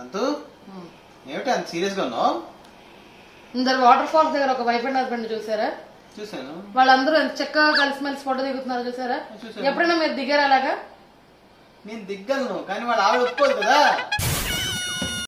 సంతు ఏమిటి అంత సీరియస్గా ఉన్నావు? ఇందరు వాటర్ ఫాల్స్ దగ్గర ఒక వైఫ్ అండ్ హస్బెండ్ చూసారా? చూసాను వాళ్ళందరూ ఎంత చక్కగా కలిసిమెలిసి ఫోటో దిగుతున్నారు చూసారా? చూసాను. ఎప్పుడైనా మీరు దిగారా అలాగా? నేను దిగ్గలను కానీ వాళ్ళు ఆవిడ ఒప్పుకోదు కదా?